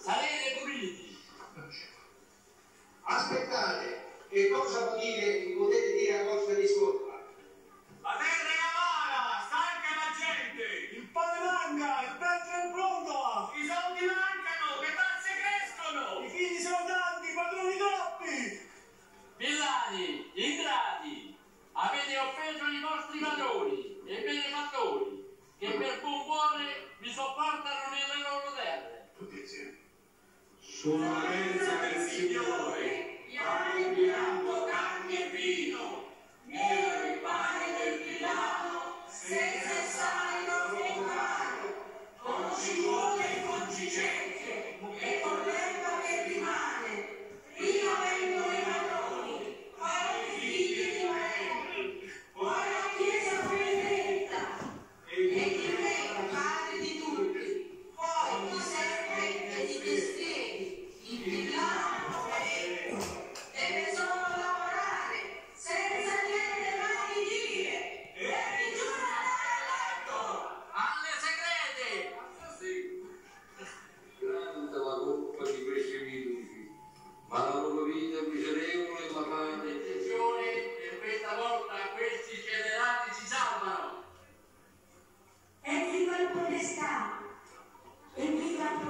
sarete puliti. Aspettate, che cosa vuol dire, potete dire a vostra di? La terra è amara, stanca la gente, il pane manca, il pezzo è pronto, i soldi mancano, le tazze crescono, i figli sono tanti, i padroni troppi. Villani, ingrati, avete offeso i vostri padroni e benefattori che per buon cuore vi sopportano nelle loro terre. Tutti insieme sulla mensa del Signore, pane bianco, carne e vino, nero il pane del Milano, senza sale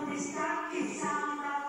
dove sta che samba